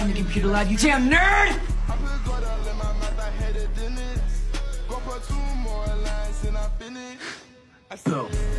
In the computer lab, you damn nerd! Go.